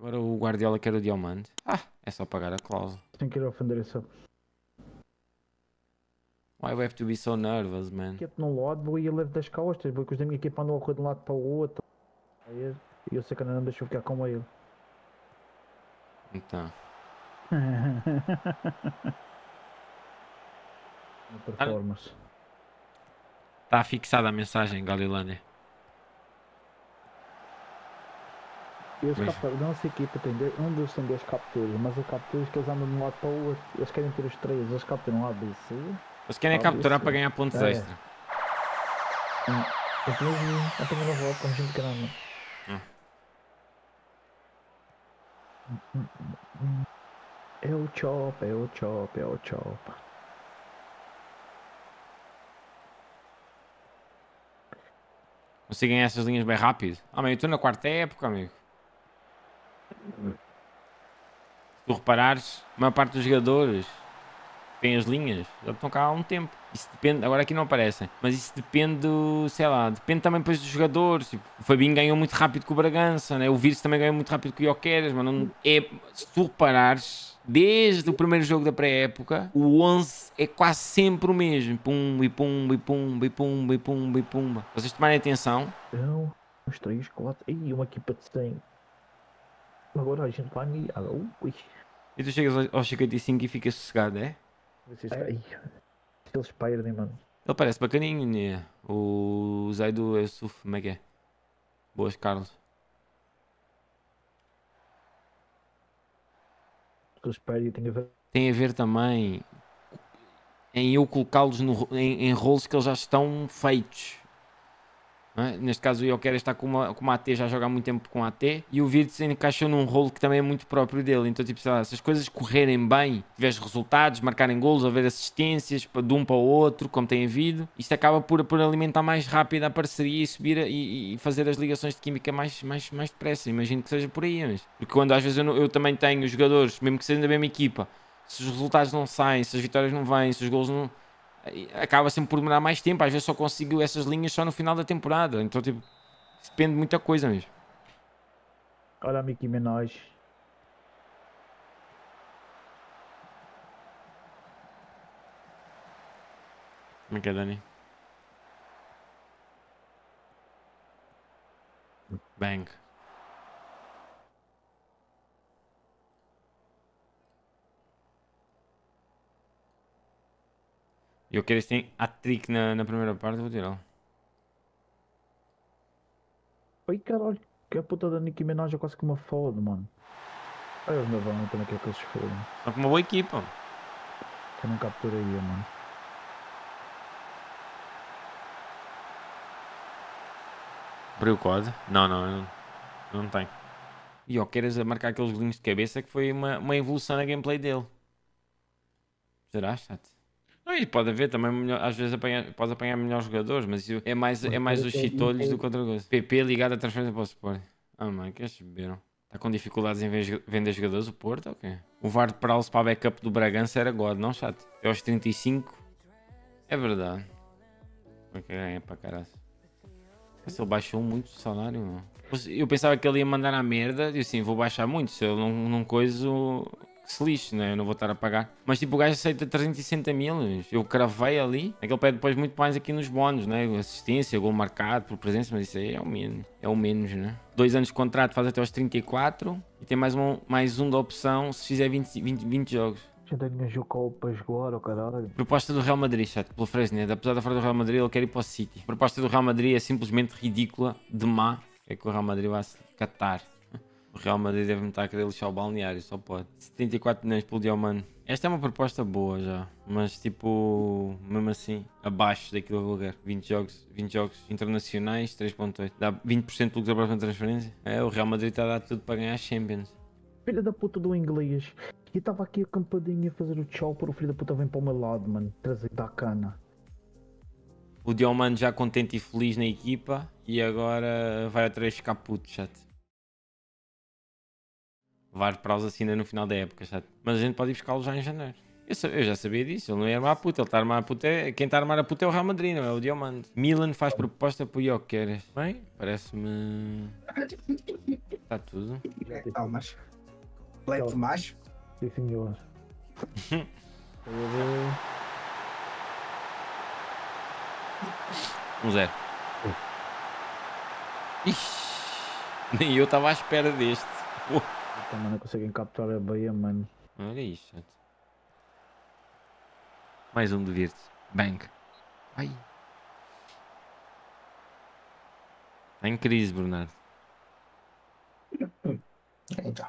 Agora o Guardiola quer o diamante. Ah, é só pagar a cláusula. Sem querer ofender essa Why we have to be so nervous, man? equipe num lado, vou e levo das costas, porque os da minha equipa andam a correr de um lado para o outro. Aí, E eu sei que ainda não deixo ficar com ele. Então. Na performance. Está fixada a mensagem, Galilândia. E os captores, nossa equipa tem dois, um deles tem dois capturas, mas o capturas que eles andam de um lado para o outro. Eles querem ter os três, eles capturam A, B, C. Eles querem Ah, capturar para ganhar pontos É. extra. Eu tenho a primeira volta, como gente grande. Hum. É o chop, é o chop, é o chop. Ganhar essas linhas bem rápido. Ah, mas eu estou na quarta época, amigo. Se tu reparares, a maior parte dos jogadores têm as linhas já estão cá há um tempo. Isso depende, agora aqui não aparecem, mas isso depende do, sei lá, depende também depois dos jogadores. Tipo, o Fabinho ganhou muito rápido com o Bragança, né? o Vírus também ganhou muito rápido com o Ioqueras, mas não, é, se tu reparares, desde o primeiro jogo da pré-época, o 11 é quase sempre o mesmo. Pum, e pum, e pum, e pum, e pum, e. Vocês tomarem atenção, Um, uns três, quatro. Ih, uma equipa de 100. Agora a gente vai miar. Ui. E tu chegas aos- aos 55 e ficas sossegado, é? Ai. Eles perdem, mano. Ele parece bacaninho, né? O Zaido Yusuf, como é que é? Boas, Carlos. Eles tem a ver. Tem a ver também em eu colocá-los em, em rolos que eles já estão feitos. É? Neste caso, o Ioquera está com uma, com uma AT, já joga há muito tempo com AT, e o Virtus encaixou num rolo que também é muito próprio dele. Então, tipo, sei lá, se as coisas correrem bem, tiveres resultados, marcarem golos, haver assistências de um para o outro, como tem havido, isto acaba por, por alimentar mais rápido a parceria e subir a- e, e fazer as ligações de química mais, mais, mais depressa. Imagino que seja por aí, mas... porque quando às vezes eu, eu também tenho jogadores, mesmo que sejam da mesma equipa, se os resultados não saem, se as vitórias não vêm, se os gols não. Acaba sempre por demorar mais tempo. Às vezes só consigo essas linhas só no final da temporada. Então, tipo, depende de muita coisa mesmo. Olha a Mickey Minaj. Como é que é, Dani? Bang. Eu quero este tem hat-trick na, na primeira parte, vou tirá-lo. Ai caralho, que a puta da Nicki Minaj é quase que uma foda, mano. Ai, eles não vão, também que eles se fodam. Só com uma boa equipa. Eu não capturaria, mano. Abriu o código? Não, não, não, não tenho. E ó, queres a marcar aqueles golinhos de cabeça que foi uma, uma evolução na gameplay dele. Será, chat? E pode haver também, melhor- às vezes apanha, podes apanhar melhores jogadores, mas é mais, é mais os chitolhos do que outra coisa. PP ligado a transferência para o Sport. Ah, mano, que estes beberam? Está com dificuldades em ve- vender jogadores o Porto quê? O VAR de Prowse para a backup do Bragança era God, não chat? É aos 35. É verdade. Porque ganha para caralho. Ele baixou muito o salário. Mas Eu pensava que ele ia mandar a merda, e assim, vou baixar muito, se eu não, não coiso, que se lixe, né? Eu não vou estar a pagar. Mas tipo, o gajo aceita 360 mil, eu cravei ali. É que ele pede depois muito mais aqui nos bónus, né? Assistência, gol marcado por presença, mas isso aí é o menos, é o menos, né? Dois anos de contrato, faz até aos 34 e tem mais um, mais um da opção se fizer 20, 20, 20 jogos. Proposta do Real Madrid, chat, pelo Fresned. Apesar da fora do Real Madrid, ele quer ir para o City. A proposta do Real Madrid é simplesmente ridícula, de má. É que o Real Madrid vai se catar. O Real Madrid deve-me estar a querer lixar o balneário, só pode. 74 milhões pelo Diomano. Esta é uma proposta boa já, mas tipo, mesmo assim, abaixo daquilo quero. 20 jogos, 20 jogos internacionais, 3.8. Dá 20% pelo que da próxima transferência. É, o Real Madrid está a dar tudo para ganhar a Champions. Filha da puta do inglês. E estava aqui acampadinho a fazer o chopper, o filho da puta vem para o meu lado, mano. Trazer da cana. O Diomano já contente e feliz na equipa e agora vai outra vez ficar puto, chat. Para os assina no final da época, chat. Mas a gente pode ir buscá-lo já em janeiro. Eu, eu já sabia disso, ele não ia armar a puta, ele está a armar a puta. É, quem está a armar a puta é o Real Madrid, não é o Diomando. Milan faz proposta para o Ioqueras. Bem, parece-me. Está tudo. É, tive. Palmas. Leite macho. Sim, senhor. Um zero. Ixi, nem eu estava à espera deste. Também não conseguem capturar a Bahia, mano. olha isto. gente. Mais um de Virtus. Bang. Ai. Está em crise, Bernardo. Então.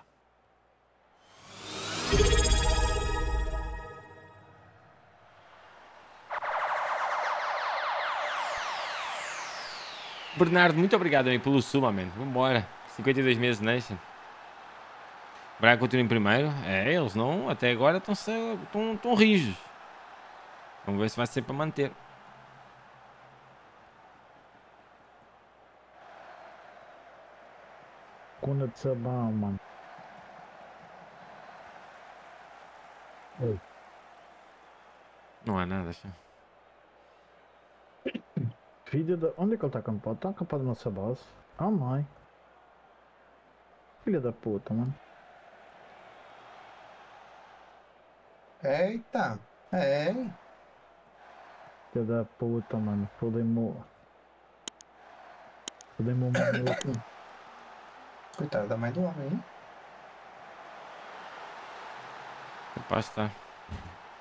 Bernardo, muito obrigado amigo, pelo suma, mano. Vambora. 52 meses Nation. Braga continua em primeiro. É, eles não, até agora estão tão, tão rijos. Vamos ver se vai ser para manter. Cuna de sabão, mano. Não há nada. já. Filho da. Onde é que ele está acampado? Está acampado na nossa base. Ah, mãe. Filha da puta, mano. Eita. É. Filha da puta, mano. Fodem-me o maluco. Coitado da mãe do homem, hein? Capaz estar.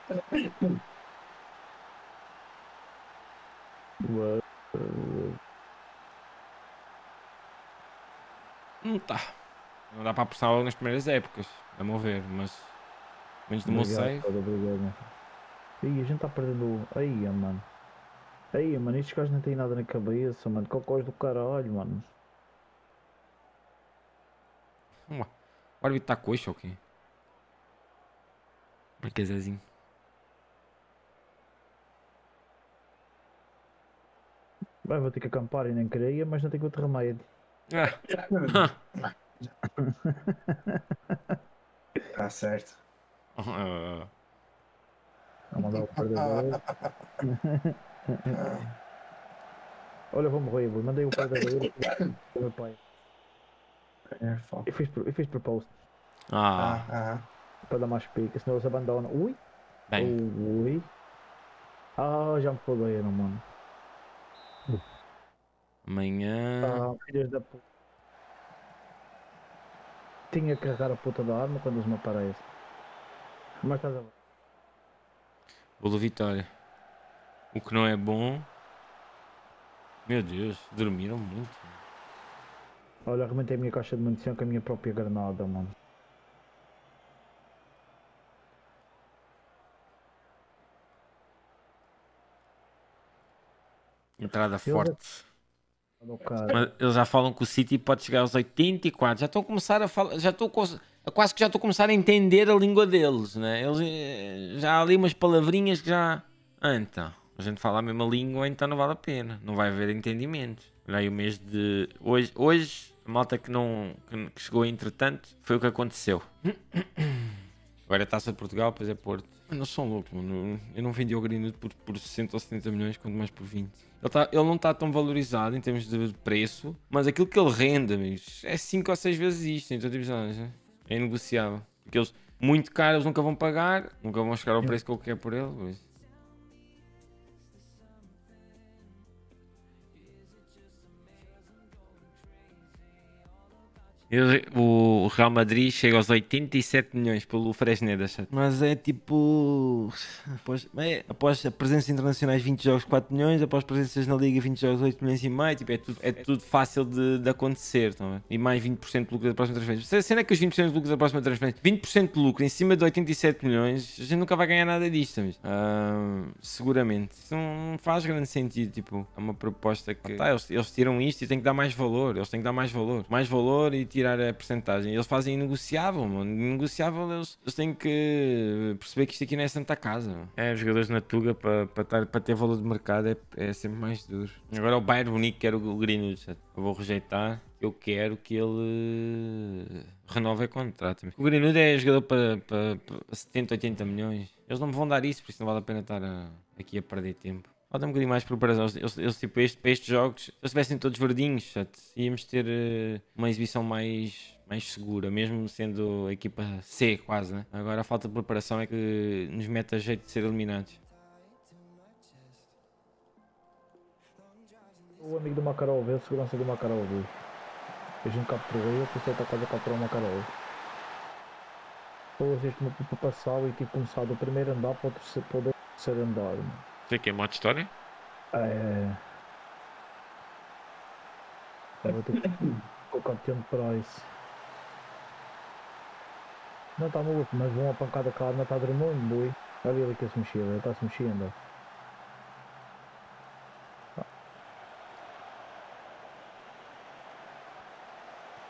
Ué, Não tá. Não dá para apostar logo nas primeiras épocas. A meu ver, mas. Menos do meu save. Obrigado. Ih, a gente está perdendo. o- Aí, mano. Aí, mano. Estes gajos não têm nada na cabeça, mano. Cocós do caralho, mano. Vamos lá. O árbitro está coxa ou quê? Marquesezinho. Vai, vou ter que acampar e nem queria, mas não tenho outro remédio. Ah. Tá certo. Vou mandar o perdedor. Olha, vou morrer, vou. Mandei o perdedor. o meu pai. É. Eu fiz, pro- eu fiz propósito ah, Ah, ah. para dar mais pica, senão eles abandonam. Ui! bem. Ui! Ah, já me foderam, mano. Amanhã. Ah, filhas da puta. Tinha que carregar a puta da arma quando eles me aparecem. Mas estás a Vitória. O que não é bom. Meu Deus, dormiram muito. Olha, arrebentei a minha caixa de munição com a minha própria granada, mano. Entrada forte. Mas eles já falam que o City pode chegar aos 84. Já estou a começar a falar. Já estou quase que já estou a começar a entender a língua deles, né? Eles eh, já há ali umas palavrinhas que já. Ah, então. A gente fala a mesma língua, então não vale a pena. Não vai haver entendimento. Olha aí o mês de. Hoje, hoje a malta que não. que- chegou entretanto, foi o que aconteceu. Agora é taça de Portugal, depois é Porto. Não são loucos, mano. Eu não vendi o Greenwood por, por 60 ou 70 milhões, quanto mais por 20. Ele, tá, ele não está tão valorizado em termos de preço, mas aquilo que ele rende, amigos, é 5 ou 6 vezes isto. Então, tipo, né? É negociável. Porque eles, muito caro, eles nunca vão pagar, nunca vão chegar ao preço que ele quer por ele. por isso. O Real Madrid chega aos 87 milhões pelo Fresneda, chat. Mas é tipo. Após, é, após a presença internacionais 20 jogos 4 milhões, após presenças na Liga 20 jogos 8 milhões e meio, tipo, é, tudo, é tudo fácil de, de acontecer. Tá bem? E mais 20% de lucro da próxima transferência. Se cena é que os 20% de lucro da próxima transferência, 20% de lucro em cima de 87 milhões, a gente nunca vai ganhar nada disto, amigos. Ah, seguramente. Isso não faz grande sentido. Tipo, é uma proposta que. Tá, eles, eles tiram isto e têm que dar mais valor. Eles têm que dar mais valor. Mais valor e tirar a porcentagem. Eles fazem negociável, mano. Negociável, eles, eles têm que perceber que isto aqui não é Santa Casa. mano. É, os jogadores na Tuga para pa, tar- pa ter valor de mercado é, é sempre mais duro. Agora o Bayern Munique quer o, Greenwood. Eu vou rejeitar. Eu quero que ele renove o contrato. O Greenwood é jogador para, para, para 70, 80 milhões. Eles não me vão dar isso, por isso não vale a pena estar a- aqui a perder tempo. Falta um bocadinho mais de preparação. Eles, eles, tipo, este, para estes jogos, se eles estivessem todos verdinhos, chato, íamos ter eh, uma exibição mais, mais segura, mesmo sendo a equipa C quase, né? Agora a falta de preparação é que nos mete a jeito de ser eliminados. O amigo do Macarol veio, a segurança do Macarol veio. A gente capturou a pessoa está quase a capturar o Macarol. Depois este meu para passar e tive começado do primeiro andar para o terceiro, para o terceiro andar. Mano. É modo história? É. É, vou ter que colocar tempo para isso. Não está maluco, mas uma pancada cá, não está dormindo, boi. Olha ele que se mexer, ele está se mexendo.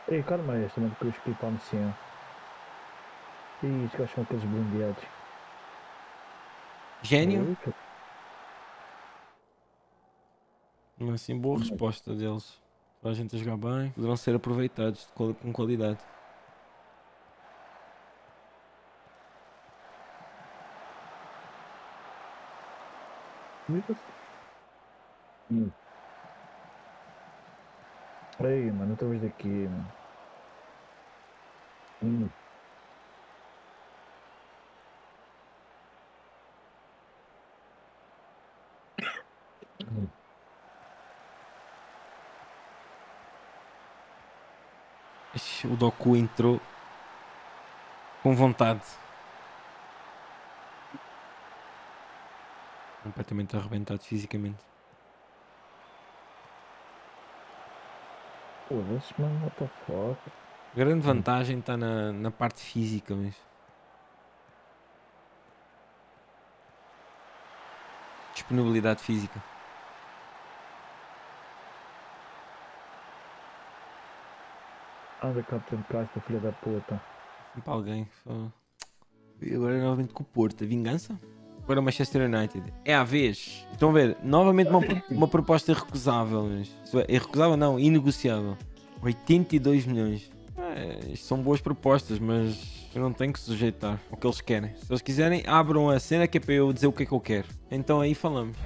Ei, calma é esta, mano, que eu escolhi para a missão. Ih, estes gajos são aqueles blindeados. Gênio? Ui, que- Mas assim, boa resposta deles. Para a gente a jogar bem, poderão ser aproveitados com qualidade. Hum. Aí, mano, outra vez daqui, mano. Hum. Ixi, O Doku entrou com vontade. Completamente arrebentado fisicamente. Foda-se, mano, what the fuck? A grande vantagem está na, na parte física mesmo. Disponibilidade física. Anda tem casca, filha da puta. Para alguém. E agora novamente com o Porto. Vingança? Agora o Manchester United. É a vez. Estão a ver? Novamente uma, uma proposta irrecusável. É, irrecusável não, inegociável. 82 milhões. É, são boas propostas, mas eu não tenho que sujeitar ao que eles querem. Se eles quiserem, abram a cena que é para eu dizer o que é que eu quero. Então aí falamos.